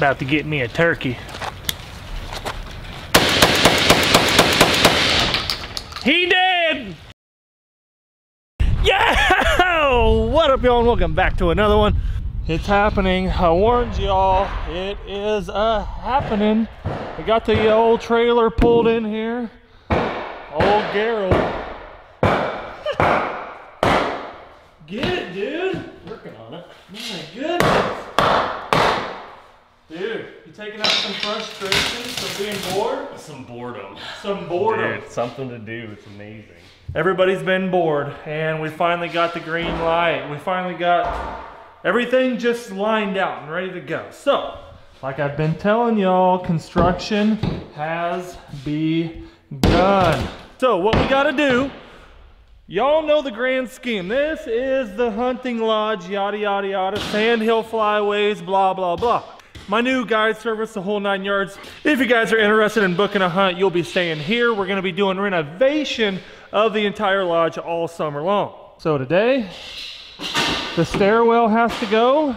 About to get me a turkey. He did! Yeah! What up, y'all, and welcome back to another one. It's happening. I warned y'all, it is uh, happening. We got the old trailer pulled in here. Old Gerald. Get it, dude. Working on it. My goodness. Dude, you taking out some frustration from being bored? Some boredom. Some boredom. Dude, something to do. It's amazing. Everybody's been bored, and we finally got the green light. We finally got everything just lined out and ready to go. So, like I've been telling y'all, construction has begun. So, what we got to do, y'all know the grand scheme. This is the hunting lodge, yada, yada, yada, sandhill flyways, blah, blah, blah. My new guide service, the whole nine yards. If you guys are interested in booking a hunt, you'll be staying here. We're gonna be doing renovation of the entire lodge all summer long. So today, the stairwell has to go.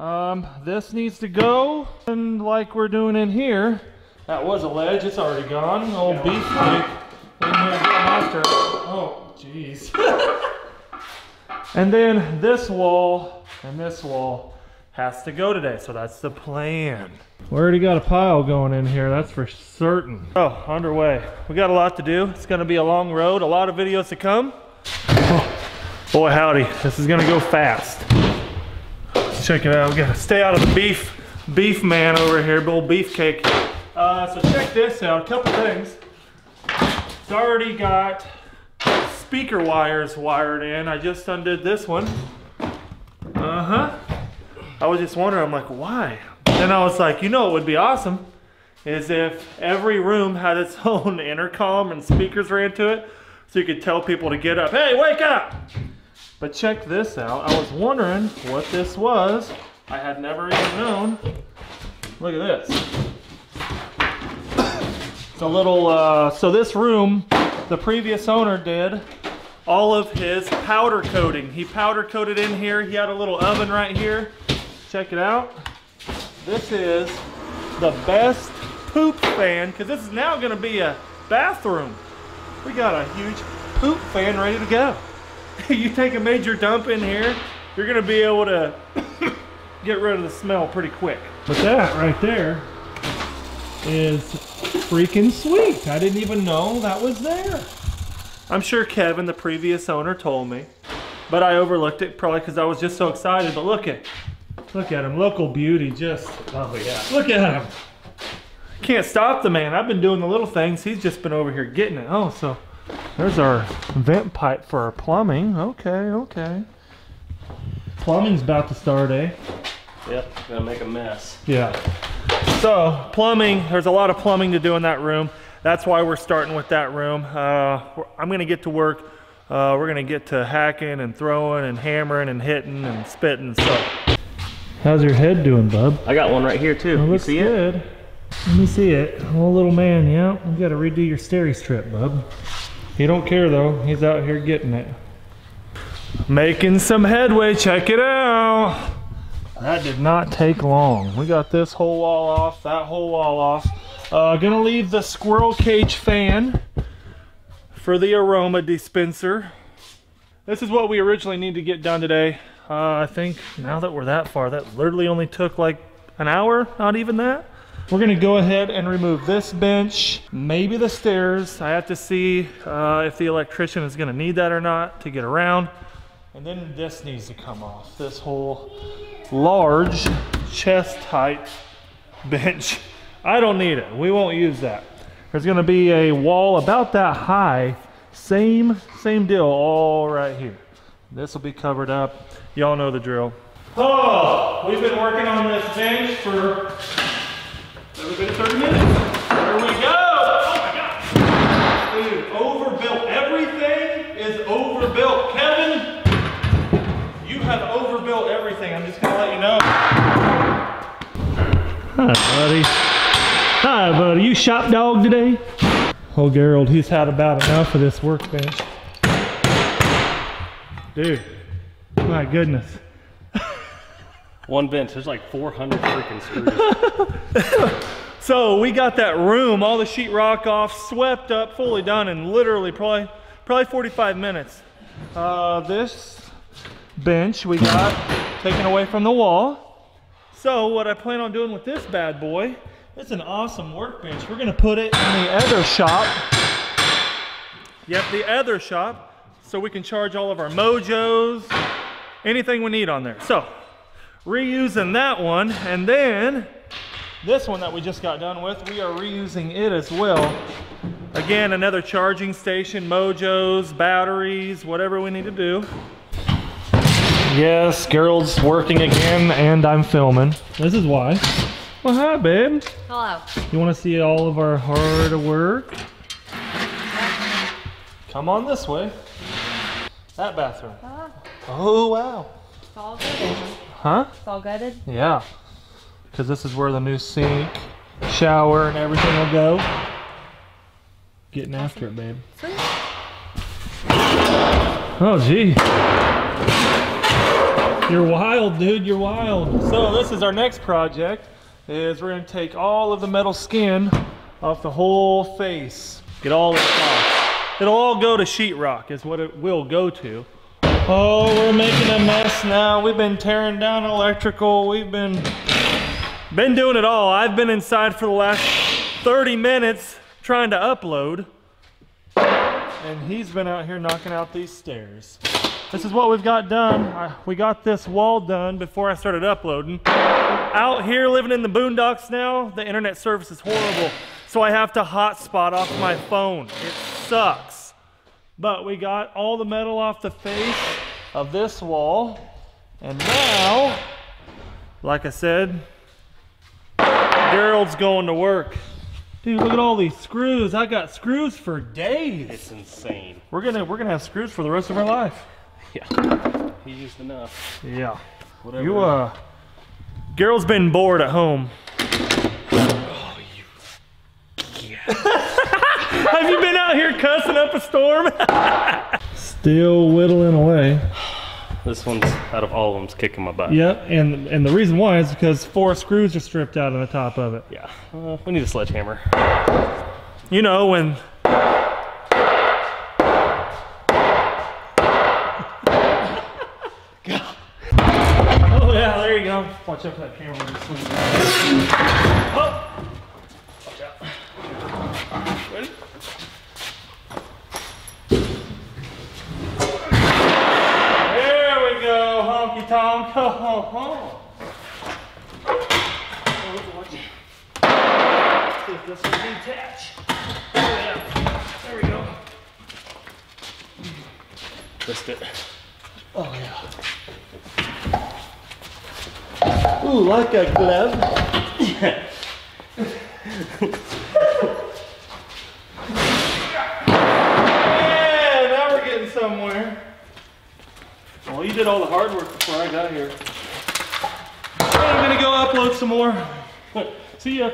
Um, this needs to go. And like we're doing in here, that was a ledge, it's already gone. Old master. Oh, jeez. and then this wall and this wall has to go today, so that's the plan. We already got a pile going in here, that's for certain. Oh, underway. We got a lot to do. It's gonna be a long road, a lot of videos to come. Oh, boy howdy, this is gonna go fast. Let's check it out, we gotta stay out of the beef, beef man over here, old beefcake. Uh, so check this out, a couple things. It's already got speaker wires wired in. I just undid this one. Uh-huh. I was just wondering, I'm like, why? Then I was like, you know, it would be awesome is if every room had its own intercom and speakers ran to it, so you could tell people to get up. Hey, wake up! But check this out. I was wondering what this was. I had never even known. Look at this. It's a little, uh, so this room, the previous owner did all of his powder coating. He powder coated in here. He had a little oven right here. Check it out. This is the best poop fan because this is now going to be a bathroom. We got a huge poop fan ready to go. you take a major dump in here, you're going to be able to get rid of the smell pretty quick. But that right there is freaking sweet. I didn't even know that was there. I'm sure Kevin, the previous owner, told me, but I overlooked it probably because I was just so excited. But look at, look at him, local beauty. Just, Oh yeah. look at him. Can't stop the man. I've been doing the little things. He's just been over here getting it. Oh, so there's our vent pipe for our plumbing. Okay, okay. Plumbing's about to start, eh? Yep. Gonna make a mess. Yeah. So plumbing, there's a lot of plumbing to do in that room. That's why we're starting with that room. Uh, I'm gonna get to work. Uh, we're gonna get to hacking and throwing and hammering and hitting and spitting. So, how's your head doing, bub? I got one right here too. It you see it? good. Let me see it. Oh, little man, yeah. We gotta redo your stairs strip, bub. He don't care though. He's out here getting it. Making some headway. Check it out. That did not take long. We got this whole wall off, that whole wall off. Uh, gonna leave the squirrel cage fan for the aroma dispenser. This is what we originally need to get done today. Uh, I think now that we're that far, that literally only took like an hour, not even that. We're gonna go ahead and remove this bench, maybe the stairs. I have to see uh, if the electrician is gonna need that or not to get around. And then this needs to come off. This whole large chest height bench. I don't need it. We won't use that. There's gonna be a wall about that high. Same, same deal all right here. This will be covered up. Y'all know the drill. Oh, we've been working on this bench for every bit of 30 minutes. There we go. Oh my God. Dude, overbuilt. Everything is overbuilt. Kevin, you have overbuilt everything. I'm just gonna let you know. Hi, buddy. Hi, buddy. You shop dog today? Oh, Gerald, he's had about enough of this workbench. Dude, my goodness. One bench. There's like 400 freaking screws. So we got that room, all the sheetrock off, swept up, fully done in literally probably probably 45 minutes. Uh, this bench we got taken away from the wall. So what I plan on doing with this bad boy, it's an awesome workbench. We're gonna put it in the other shop. Yep, the other shop, so we can charge all of our mojos, anything we need on there. So reusing that one, and then this one that we just got done with, we are reusing it as well. Again, another charging station, mojos, batteries, whatever we need to do. Yes, Gerald's working again and I'm filming. This is why. Well, hi, babe. Hello. You want to see all of our hard work? Come on this way. That bathroom. Ah, Oh, wow. it's all gutted. Huh? It's all gutted. Yeah. Because this is where the new sink, shower, and everything will go. Getting after it, babe. Sweet. Oh, gee. You're wild, dude. You're wild. So this is our next project. Is we're gonna take all of the metal skin off the whole face. Get all it off. It'll all go to sheetrock. Is what it will go to. Oh, we're making a mess now. We've been tearing down electrical. We've been been doing it all. I've been inside for the last 30 minutes trying to upload. And he's been out here knocking out these stairs. This is what we've got done. I, we got this wall done before I started uploading. Out here living in the boondocks now, the internet service is horrible. So I have to hotspot off my phone. It sucks. But we got all the metal off the face of this wall. And now, like I said, Gerald's going to work. Dude, look at all these screws. I got screws for days. It's insane. We're gonna we're gonna have screws for the rest of our life. Yeah. He used enough. Yeah. Whatever. You uh Gerald's been bored at home. Have you been out here cussing up a storm? Still whittling away. This one's out of all of them's kicking my butt. Yep, and and the reason why is because four screws are stripped out on the top of it. Yeah. Uh, we need a sledgehammer. You know when Oh yeah, there you go. Watch out for that camera. when you swing it. Oh. Watch out. Ready? There we go, honky tonk. Ho, ho. Oh, watch. See if this will detach. Oh yeah. There we go. Twist it. Oh yeah. Ooh, like a glove. yeah, now we're getting somewhere. Well, you did all the hard work before I got here. I'm gonna go upload some more. See ya.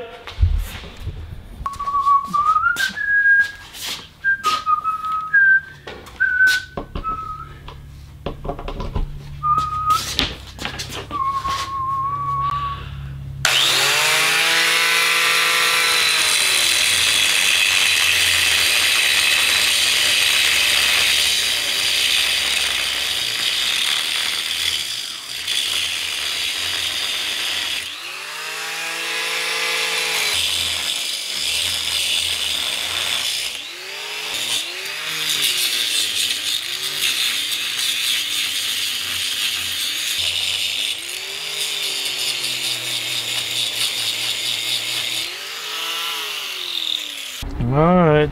All right.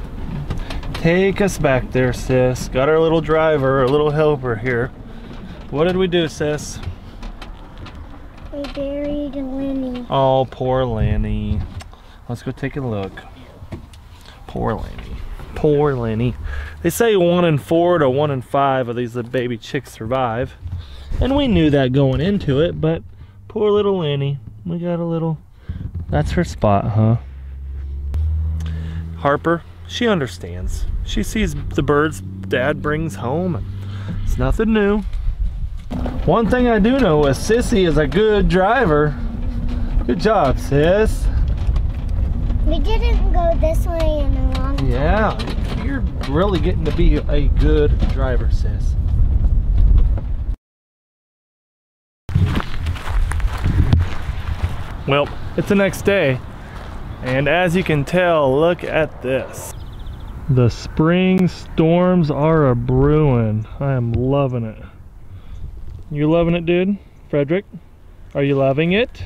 Take us back there, sis. Got our little driver, our little helper here. What did we do, sis? We buried Lenny. Oh, poor Lenny. Let's go take a look. Poor Lenny. Poor Lenny. They say one in four to one in five of these little baby chicks survive. And we knew that going into it, but poor little Lenny. We got a little. That's her spot, huh? Harper, she understands. She sees the birds dad brings home. It's nothing new. One thing I do know is Sissy is a good driver. Good job, sis. We didn't go this way in a long time. Yeah, you're really getting to be a good driver, sis. Well, it's the next day, and as you can tell, look at this. The spring storms are a brewing. I am loving it. You loving it, dude? Frederick? Are you loving it?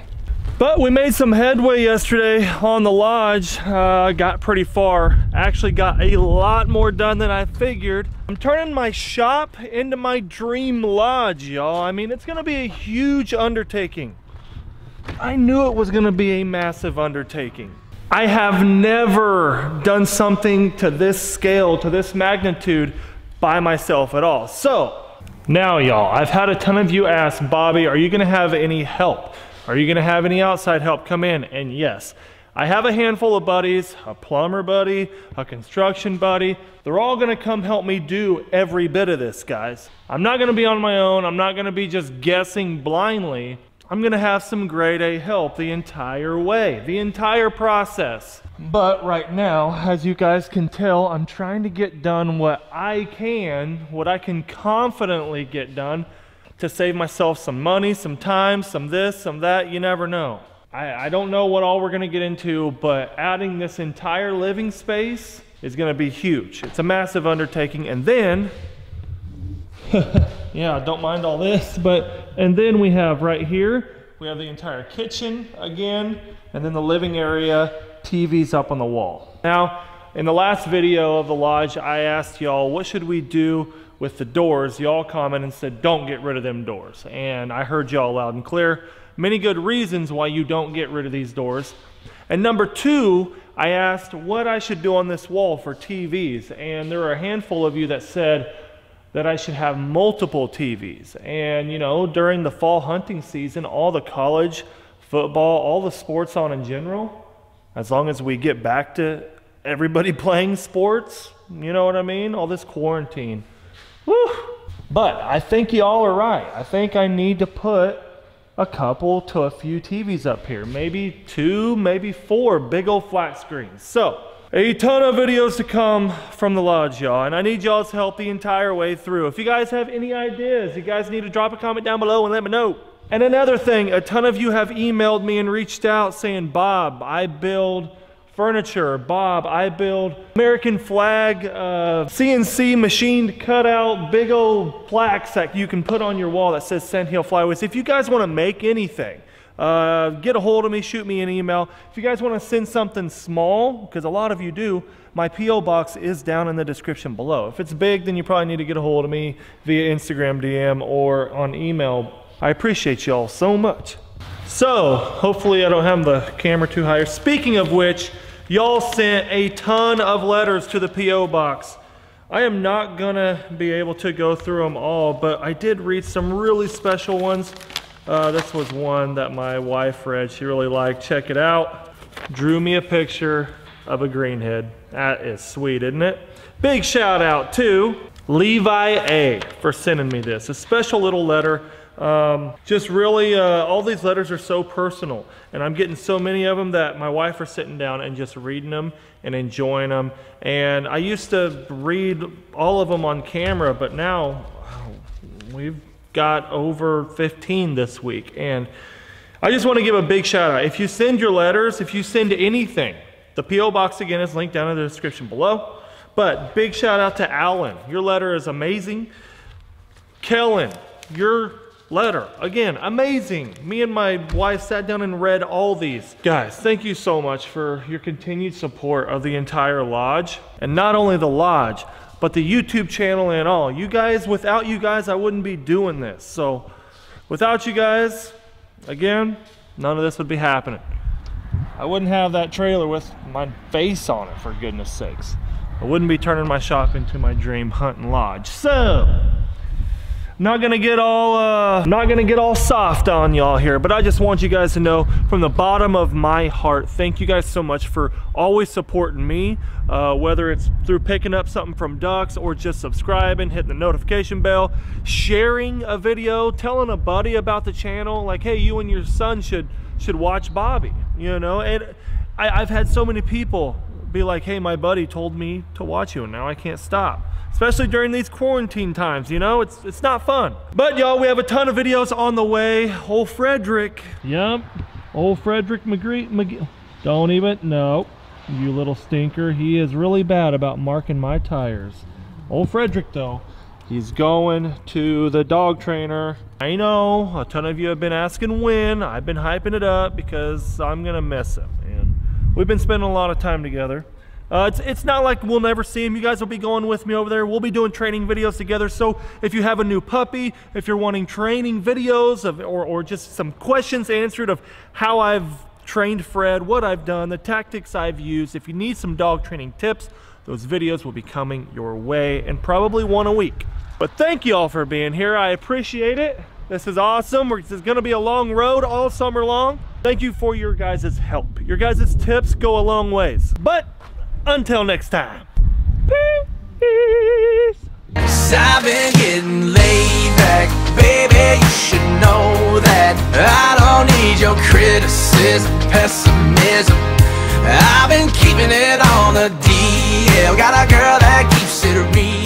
But we made some headway yesterday on the lodge. Uh, got pretty far. Actually got a lot more done than I figured. I'm turning my shop into my dream lodge, y'all. I mean, it's gonna be a huge undertaking. I knew it was gonna be a massive undertaking. I have never done something to this scale, to this magnitude by myself at all. So, now y'all, I've had a ton of you ask, Bobby, are you gonna have any help? Are you gonna have any outside help come in? And yes, I have a handful of buddies, a plumber buddy, a construction buddy. They're all gonna come help me do every bit of this, guys. I'm not gonna be on my own. I'm not gonna be just guessing blindly. I'm gonna have some grade A help the entire way, the entire process. But right now, as you guys can tell, I'm trying to get done what I can, what I can confidently get done to save myself some money, some time, some this, some that, you never know. I, I don't know what all we're gonna get into, but adding this entire living space is gonna be huge. It's a massive undertaking. And then, yeah, don't mind all this, but, and then we have right here, we have the entire kitchen again, and then the living area, TVs up on the wall. Now, in the last video of the lodge, I asked y'all, what should we do with the doors? Y'all commented and said, don't get rid of them doors. And I heard y'all loud and clear. Many good reasons why you don't get rid of these doors. And number two, I asked what I should do on this wall for TVs. And there were a handful of you that said, that I should have multiple TVs. And, you know, during the fall hunting season, all the college, football, all the sports on in general, as long as we get back to everybody playing sports, you know what I mean? All this quarantine. Woo! But I think y'all are right. I think I need to put a couple to a few TVs up here. Maybe two, maybe four big old flat screens. So, a ton of videos to come from the lodge, y'all, and I need y'all's help the entire way through. If you guys have any ideas, you guys need to drop a comment down below and let me know. And another thing, a ton of you have emailed me and reached out saying, Bob, I build furniture. Bob, I build American flag, uh, CNC machined cutout, big old plaques that you can put on your wall that says Sand Hill Flyways. If you guys want to make anything, uh, get a hold of me, shoot me an email. If you guys want to send something small, because a lot of you do, my P.O. box is down in the description below. If it's big, then you probably need to get a hold of me via Instagram DM or on email. I appreciate y'all so much. So, hopefully I don't have the camera too high. Speaking of which, y'all sent a ton of letters to the P.O. box. I am not gonna be able to go through them all, but I did read some really special ones. Uh, this was one that my wife read. She really liked. Check it out. Drew me a picture of a greenhead. That is sweet, isn't it? Big shout out to Levi A for sending me this. A special little letter. Um, just really, uh, all these letters are so personal, and I'm getting so many of them that my wife are sitting down and just reading them and enjoying them. And I used to read all of them on camera, but now we've got over 15 this week. And I just want to give a big shout out. If you send your letters, if you send anything, the P.O. box again is linked down in the description below. But big shout out to Alan. Your letter is amazing. Kellen, your letter, again, amazing. Me and my wife sat down and read all these. Guys, thank you so much for your continued support of the entire lodge. And not only the lodge, but the YouTube channel and all. You guys, without you guys, I wouldn't be doing this. So without you guys, again, none of this would be happening. I wouldn't have that trailer with my face on it, for goodness sakes. I wouldn't be turning my shop into my dream hunting lodge. So, not gonna get all uh not gonna get all soft on y'all here but i just want you guys to know from the bottom of my heart thank you guys so much for always supporting me uh, whether it's through picking up something from DUX or just subscribing hitting the notification bell sharing a video telling a buddy about the channel like hey you and your son should should watch bobby you know? And I, i've had so many people be like hey my buddy told me to watch you and now i can't stop especially during these quarantine times, you know? It's it's not fun. But y'all, we have a ton of videos on the way. Old Frederick. Yep. Old Frederick McGree. McGee. Don't even, no. You little stinker. He is really bad about marking my tires. Old Frederick, though, he's going to the dog trainer. I know, a ton of you have been asking when. I've been hyping it up because I'm going to miss him. And we've been spending a lot of time together. Uh, it's, it's not like we'll never see him. You guys will be going with me over there. We'll be doing training videos together. So if you have a new puppy, if you're wanting training videos of, or, or just some questions answered of how I've trained Fred, what I've done, the tactics I've used, if you need some dog training tips, those videos will be coming your way and probably one a week. But thank you all for being here. I appreciate it. This is awesome. This is going to be a long road all summer long. Thank you for your guys' help. Your guys' tips go a long ways. But until next time. Peace. Cause I've been getting laid back, baby. You should know that I don't need your criticism, pessimism. I've been keeping it on the DL. Got a girl that keeps it real.